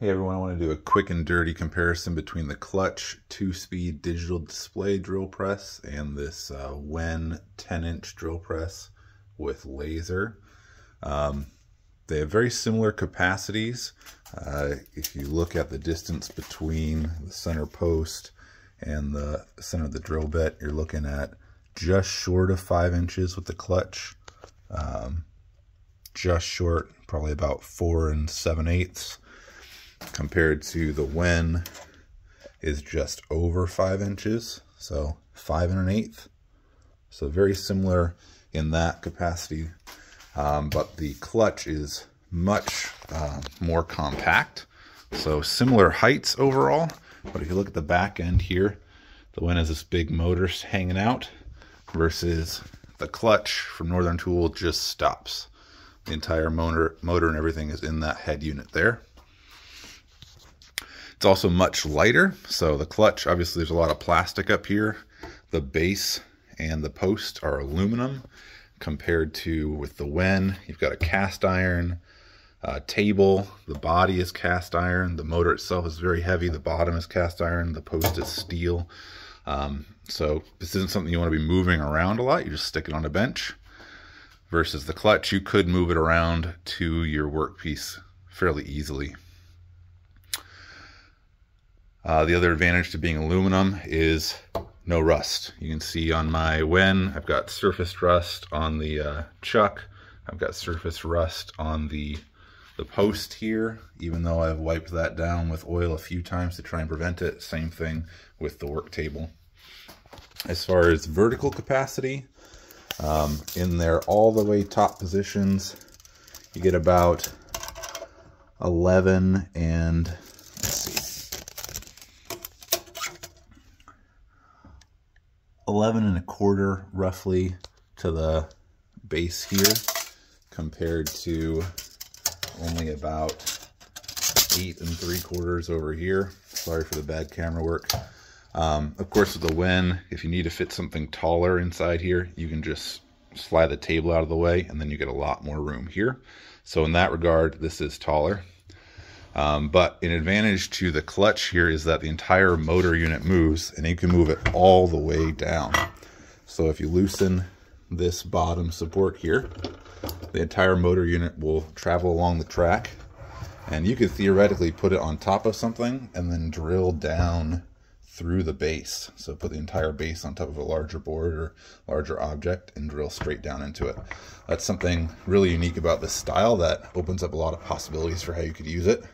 Hey everyone, I want to do a quick and dirty comparison between the Klutch 2-speed digital display drill press and this uh, Wen 10-inch drill press with laser. Um, they have very similar capacities. Uh, if you look at the distance between the center post and the center of the drill bit, you're looking at just short of 5 inches with the Klutch. Um, just short, probably about 4 and 7 eighths compared to the Wen is just over five inches, so five and an eighth. So very similar in that capacity, um, but the Klutch is much uh, more compact. So similar heights overall, but if you look at the back end here, the Wen has this big motor hanging out versus the Klutch from Northern Tool just stops. The entire motor, motor and everything is in that head unit there. It's also much lighter. So the Klutch, obviously there's a lot of plastic up here. The base and the post are aluminum compared to with the Wen, you've got a cast iron uh, table. The body is cast iron. The motor itself is very heavy. The bottom is cast iron. The post is steel. Um, so this isn't something you want to be moving around a lot. You just stick it on a bench. Versus the Klutch, you could move it around to your workpiece fairly easily. Uh, the other advantage to being aluminum is no rust. You can see on my Wen, I've got surface rust on the uh, chuck. I've got surface rust on the the post here, even though I've wiped that down with oil a few times to try and prevent it. Same thing with the work table. As far as vertical capacity, um, in there all the way top positions, you get about 11 and 11 and a quarter roughly to the base here compared to only about eight and three quarters over here. Sorry for the bad camera work. Um, of course, with the Wen, if you need to fit something taller inside here, you can just slide the table out of the way and then you get a lot more room here. So in that regard, this is taller. Um, but an advantage to the Klutch here is that the entire motor unit moves and you can move it all the way down. So if you loosen this bottom support here, the entire motor unit will travel along the track and you could theoretically put it on top of something and then drill down through the base. So put the entire base on top of a larger board or larger object and drill straight down into it. That's something really unique about this style that opens up a lot of possibilities for how you could use it.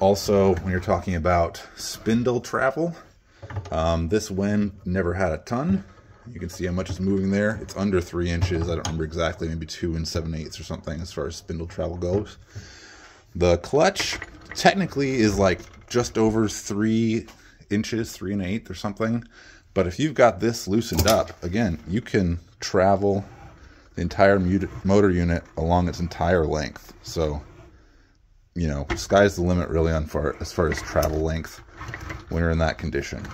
Also, when you're talking about spindle travel, um, this Wen never had a ton. You can see how much is moving there. It's under three inches. I don't remember exactly, maybe two and seven eighths or something as far as spindle travel goes. The Klutch technically is like just over three inches, three and eighth or something. But if you've got this loosened up, again, you can travel the entire motor unit along its entire length. So you know, sky's the limit really on far as far as travel length when you're in that condition.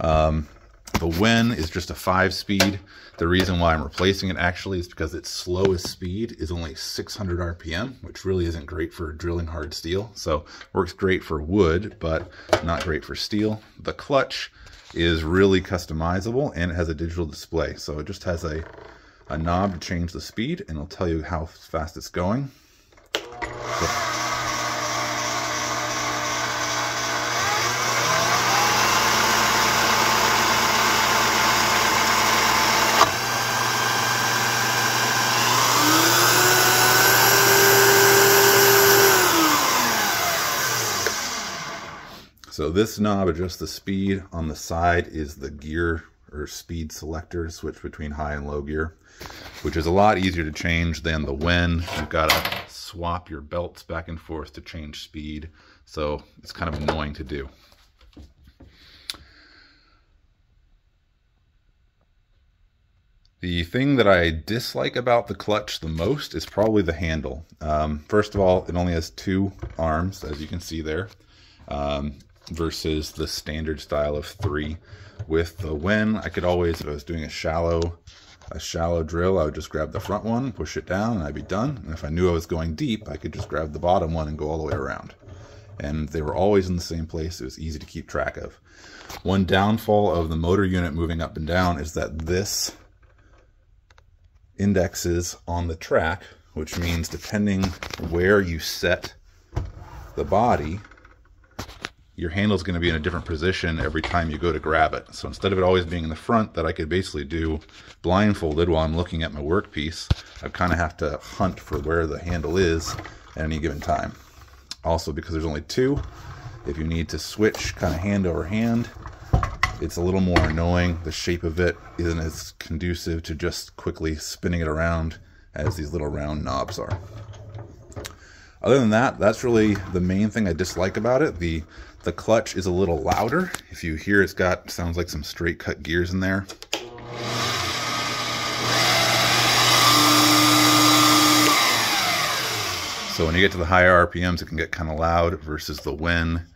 Um, the Wen is just a five speed. The reason why I'm replacing it actually is because its slowest speed is only 600 RPM, which really isn't great for drilling hard steel. So works great for wood, but not great for steel. The Klutch is really customizable and it has a digital display. So it just has a, a knob to change the speed and it'll tell you how fast it's going. So this knob adjusts the speed. On the side is the gear or speed selector switch between high and low gear, which is a lot easier to change than the Wen. You've got to swap your belts back and forth to change speed. So it's kind of annoying to do. The thing that I dislike about the Klutch the most is probably the handle. Um, first of all, it only has two arms, as you can see there. Um, versus the standard style of three. With the Wen, I could always, if I was doing a shallow a shallow drill, I would just grab the front one, push it down, and I'd be done. And if I knew I was going deep, I could just grab the bottom one and go all the way around. And they were always in the same place. It was easy to keep track of. One downfall of the motor unit moving up and down is that this indexes on the track, which means depending where you set the body, your handle is going to be in a different position every time you go to grab it. So instead of it always being in the front that I could basically do blindfolded while I'm looking at my workpiece, I kind of have to hunt for where the handle is at any given time. Also because there's only two, if you need to switch kind of hand over hand, it's a little more annoying. The shape of it isn't as conducive to just quickly spinning it around as these little round knobs are. Other than that, that's really the main thing I dislike about it. The the Klutch is a little louder. If you hear it's got, sounds like some straight cut gears in there. So when you get to the higher RPMs, it can get kind of loud versus the Wen.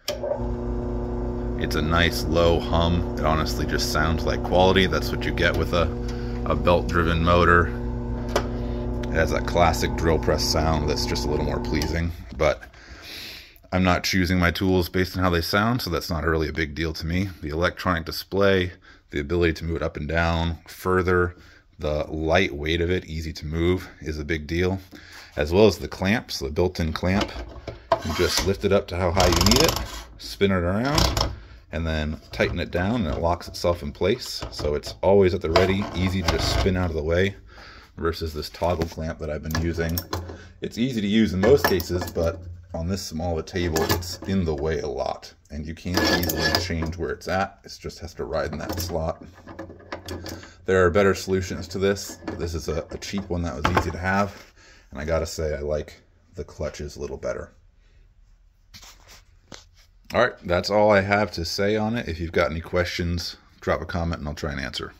It's a nice low hum. It honestly just sounds like quality. That's what you get with a, a belt-driven motor. It has a classic drill press sound that's just a little more pleasing. But I'm not choosing my tools based on how they sound, so that's not really a big deal to me. The electronic display, the ability to move it up and down further, the light weight of it, easy to move, is a big deal, as well as the clamps, the built-in clamp. You just lift it up to how high you need it, spin it around, and then tighten it down, and it locks itself in place. So it's always at the ready, easy to just spin out of the way, versus this toggle clamp that I've been using. It's easy to use in most cases, but on this small of a table, it's in the way a lot, and you can't easily change where it's at. It just has to ride in that slot. There are better solutions to this, but this is a, a cheap one that was easy to have, and I gotta say, I like the Klutch's a little better. All right, that's all I have to say on it. If you've got any questions, drop a comment and I'll try and answer.